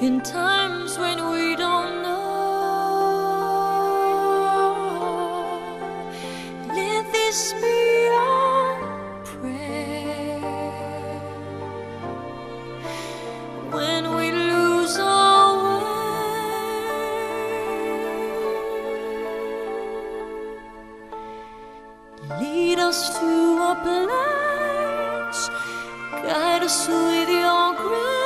in times when we don't know. Let this be our prayer when we lose our way. Lead us to a place, guide us with your grace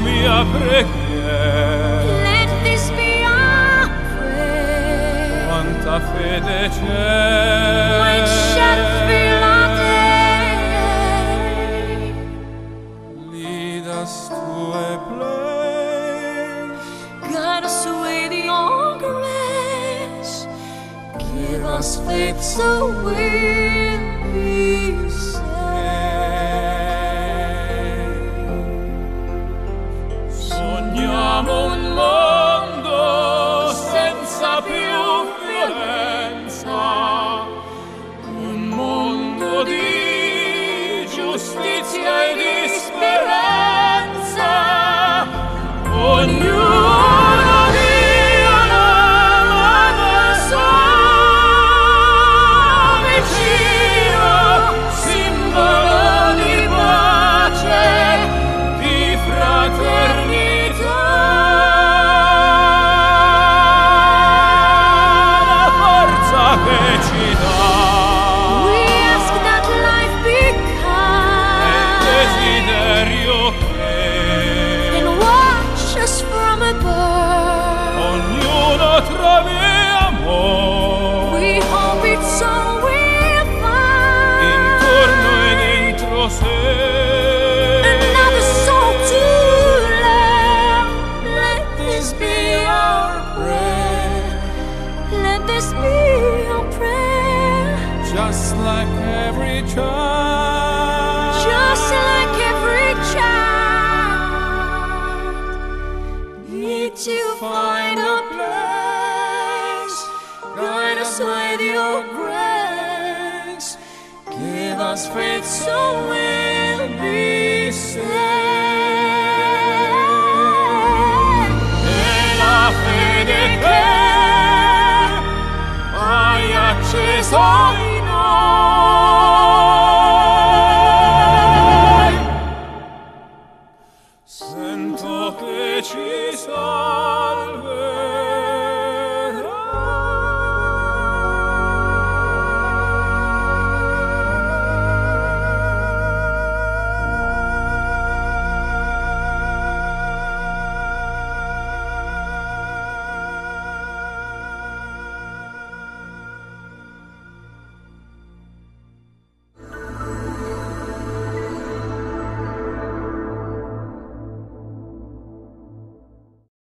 mia preghiera. Let this be our prayer. quanta fede c'è. When shadows fill our day, lead us to a place. Guide us with your grace. Give us faith so we'll be Just like every child, Just like every child, need to find a place. Guide us with your grace. Give us faith so we'll be saved.